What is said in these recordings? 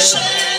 say.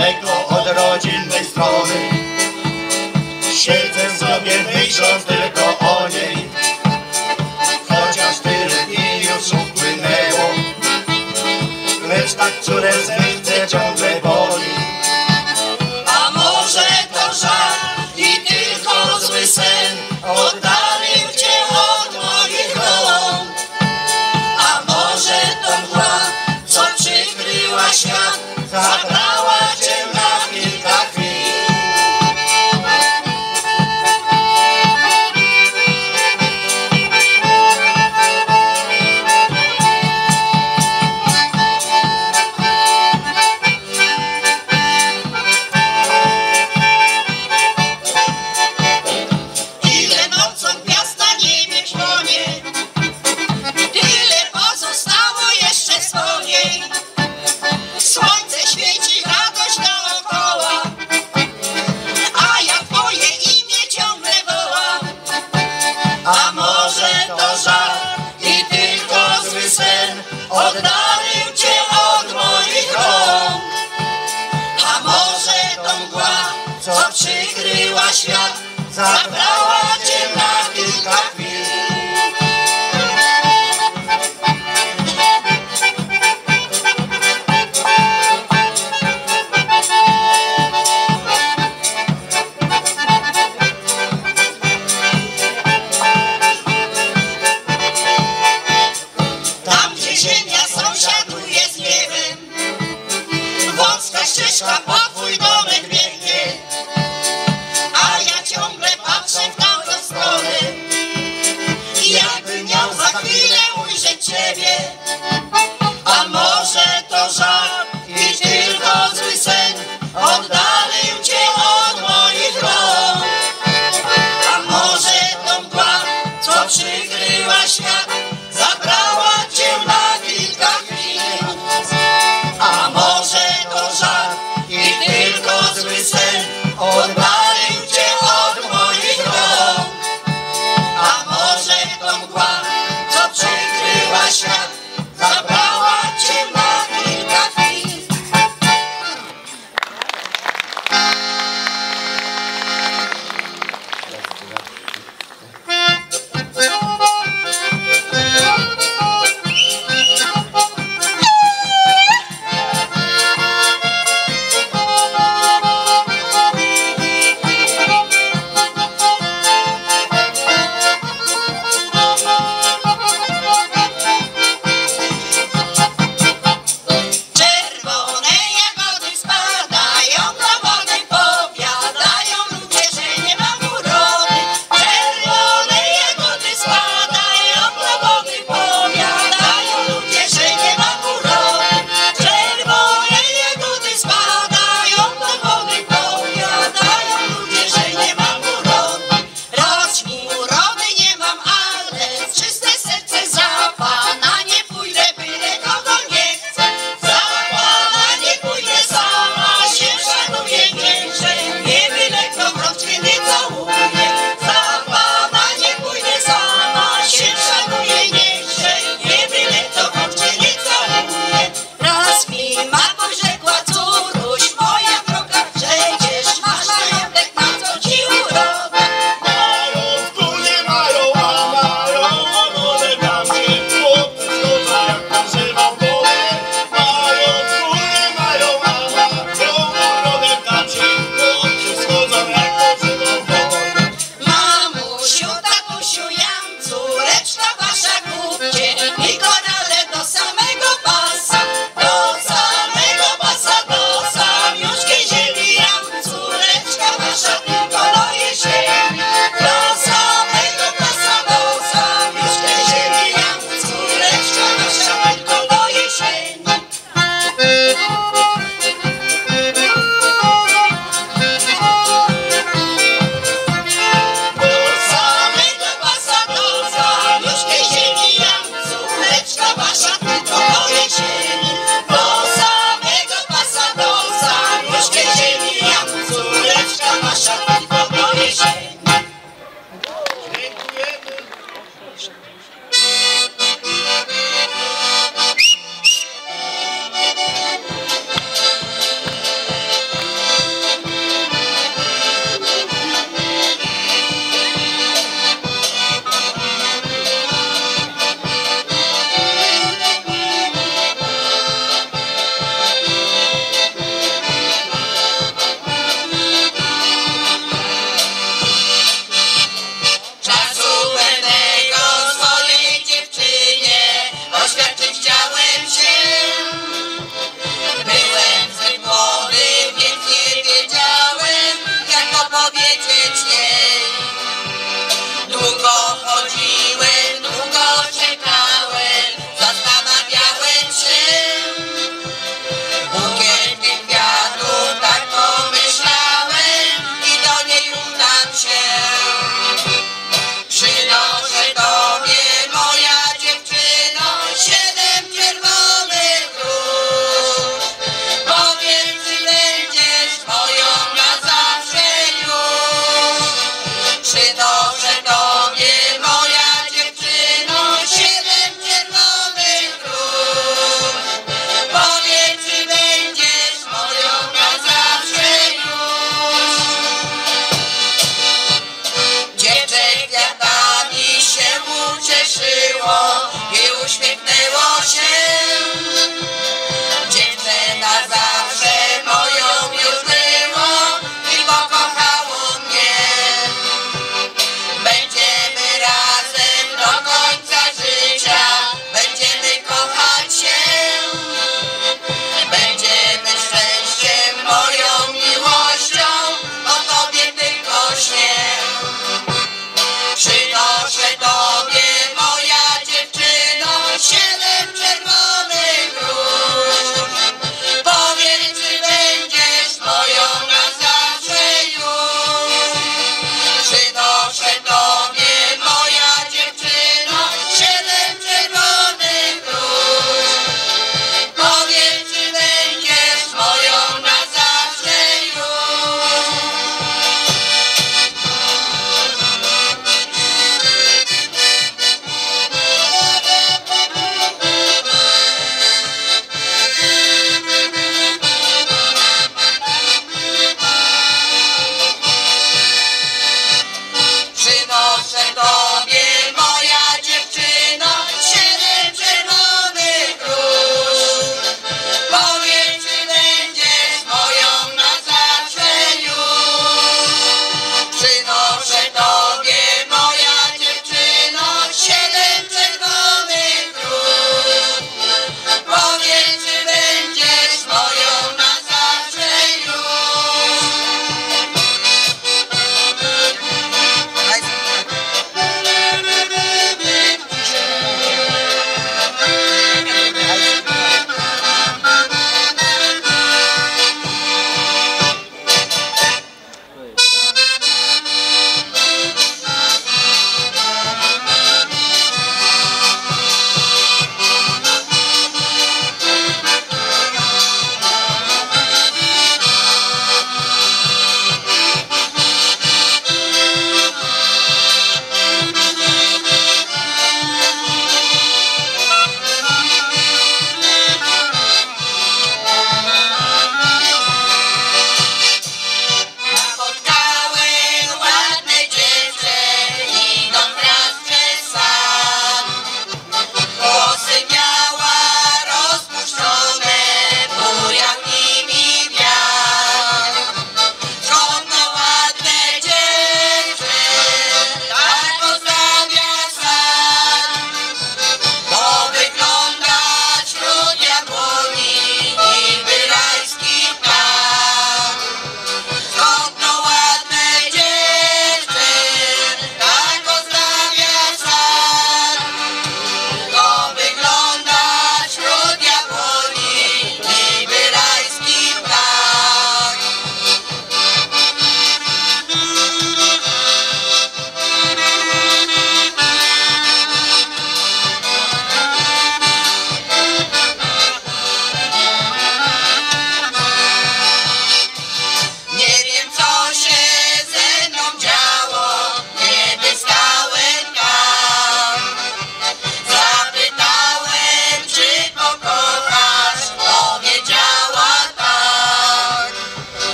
daleko od rodzinnej strony. Siedzę sobie myśląc tylko o niej. Chociaż tyle dni już upłynęło Lecz tak córę serce ciągle boli. A może to żal i tylko zły sen Oddalił cię od moich rąk? A może to mgła, co przykryła świat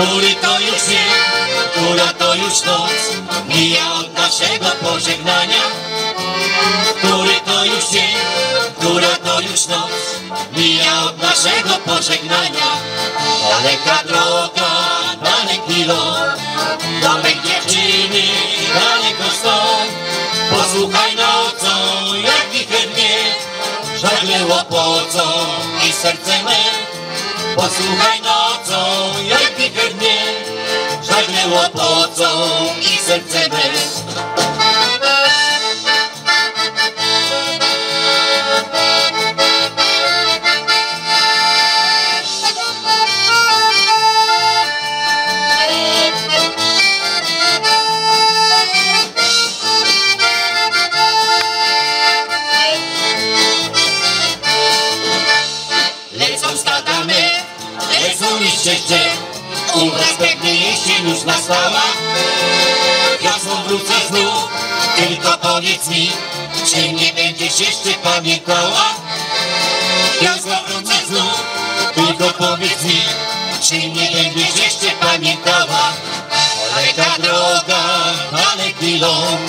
Który to już dzień, która to już noc. Mija od naszego pożegnania. Który to już dzień, która to już noc. Mija od naszego pożegnania. Daleka droga, daleki lot Domek dziewczyny, daleko stąd. Posłuchaj nocą, jak wicher mnie Żagle łopocą i serce me Posłuchaj nocą, jak wicher mnie Żagle łopocą i serce me już nastała Wiosną wrócę znów, tylko powiedz mi Czy nie będziesz jeszcze pamiętała? Wiosną wrócę znów, tylko powiedz mi Czy nie będziesz jeszcze pamiętała? Daleka droga, daleki ląd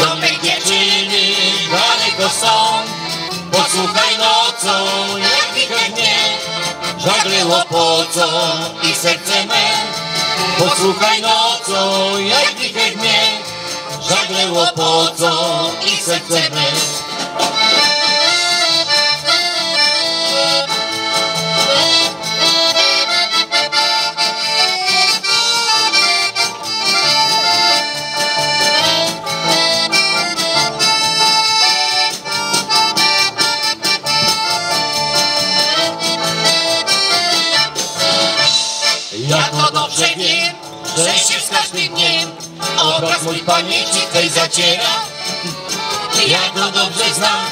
Domek dziewczyny, daleko są Posłuchaj nocą, jak wicher mnie Żagle łopocą i serce me Posłuchaj nocą, jak wicher mnie Żagle łopocą i serce Ja to dobrze wiem, że się z każdym dniem Obraz mój pamięci tej zaciera. Ja to dobrze znam,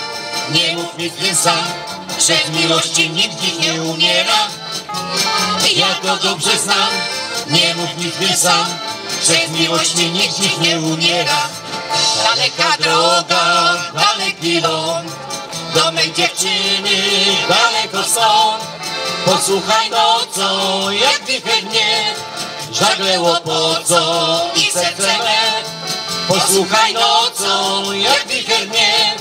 nie mów mi ty sam Że w miłości nikt nie umiera. Ja to dobrze znam, nie mów mi ty sam Że w miłości nikt nie umiera. Daleka droga, daleki ląd Domek dziewczyny daleko stąd Posłuchaj nocą, jak wicher mnie Żagle łopocą i serce me. Posłuchaj nocą, jak wicher mnie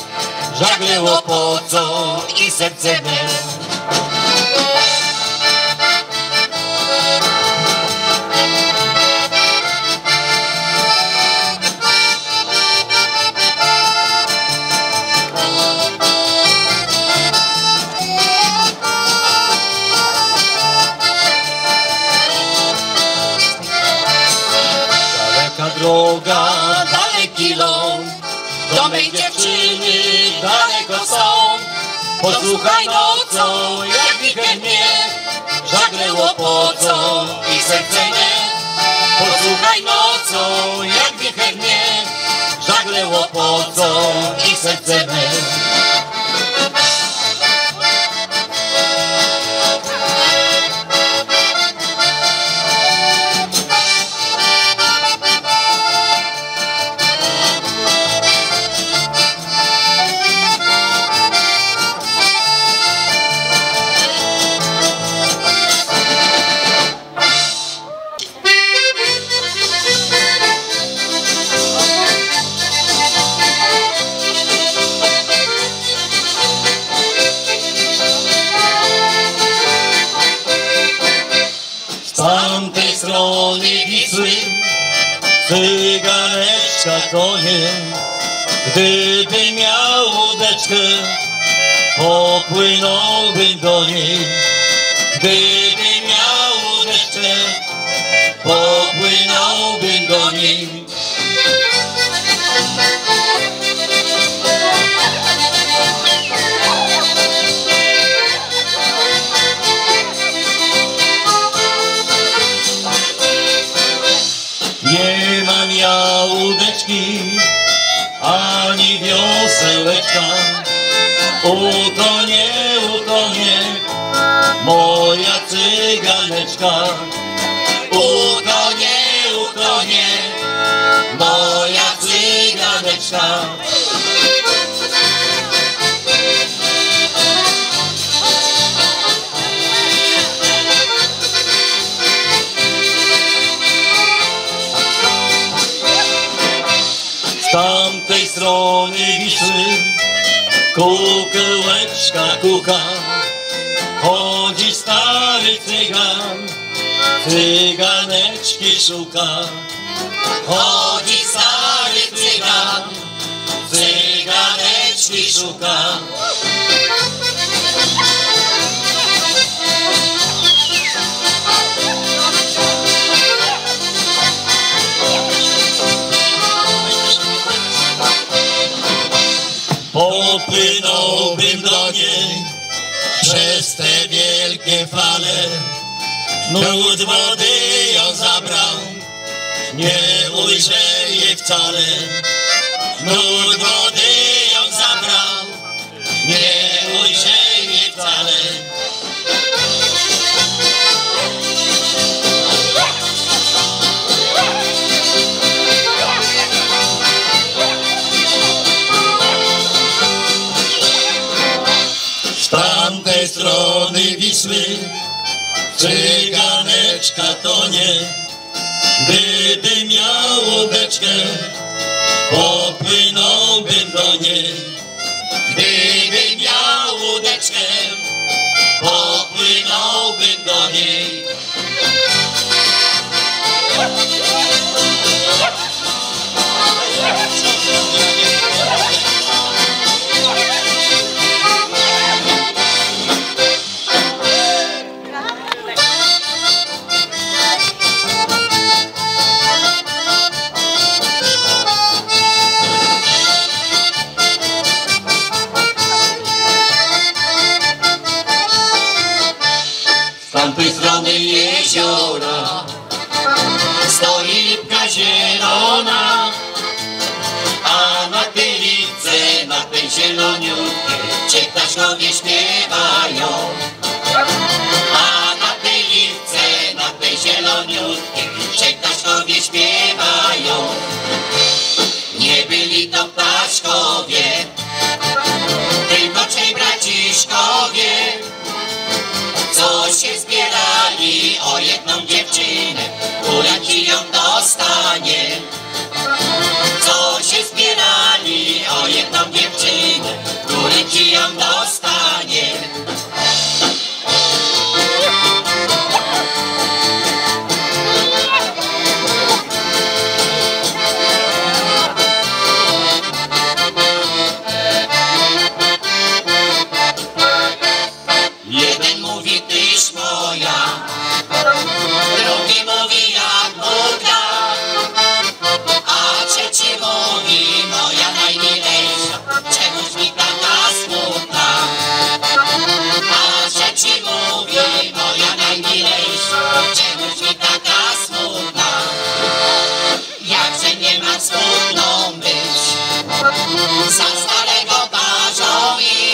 Żagle łopocą i serce me droga, daleki ląd. Domek dziewczyny daleko są. Posłuchaj nocą, jak wicher mnie Żagle łopocą i serce me Posłuchaj nocą, jak wicher mnie Żagle łopocą i serce me Cyganeczka konie Gdyby miał łódeczkę Popłynąłbym do niej. Gdyby miał łódeczkę Popłynąłbym do niej Utonie, utonie, moja cyganeczka. Utonie, utonie, moja cyganeczka. Z tamtej stronie. Kukułeczka kucha, chodzi stary cygan, cyganeczki szuka. Chodzi stary cygan, cyganeczki szuka. Popłynąłbym do niej przez te wielkie fale. Nut wody ją zabrał, nie ujrzę jej wcale. Nut wody ją zabrał, nie ujrzę jej wcale. Cyganeczka tonie Gdyby miał łódeczkę Popłynąłbym do niej. Gdyby miał łódeczkę Popłynąłbym do niej Cię ptaszkowie śpiewają. A na tej lipce, na tej zieloniutkiej ptaszkowie śpiewają. Nie byli to ptaszkowie Tylko trzej braciszkowie. Co się zbierali o jedną dziewczynę, która ci ją dostanie. Który Sa starego bazowi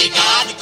say God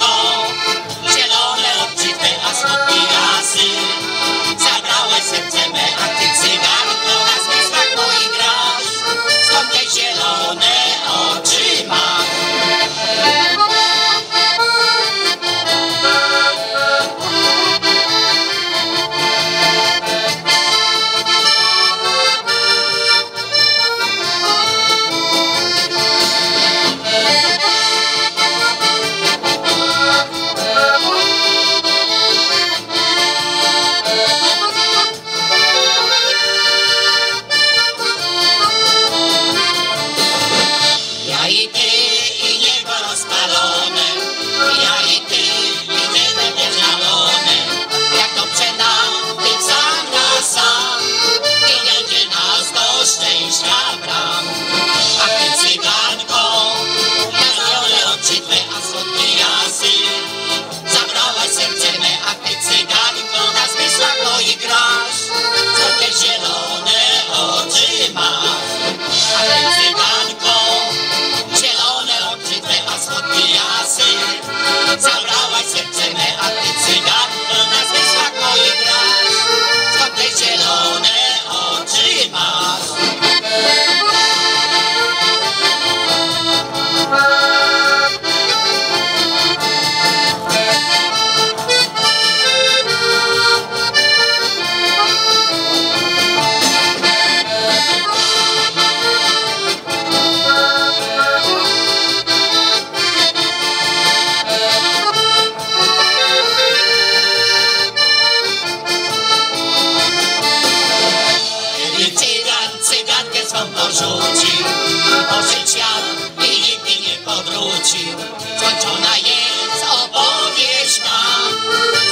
wrócił. Skończona jest opowieść nam,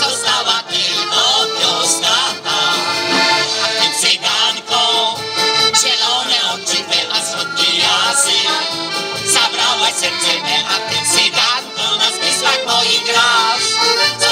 została tylko wiosna ta. A tym cygankom zielone oczy me, a słodki jazyk. Zabrałaś serce me, a tym cygankom na zmysłach moich grasz.